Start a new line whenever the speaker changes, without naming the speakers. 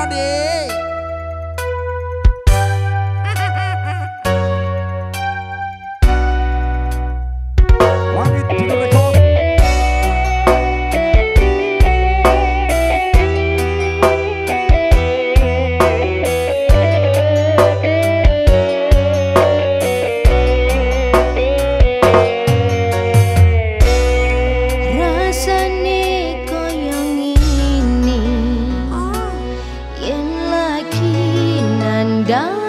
on it.
down.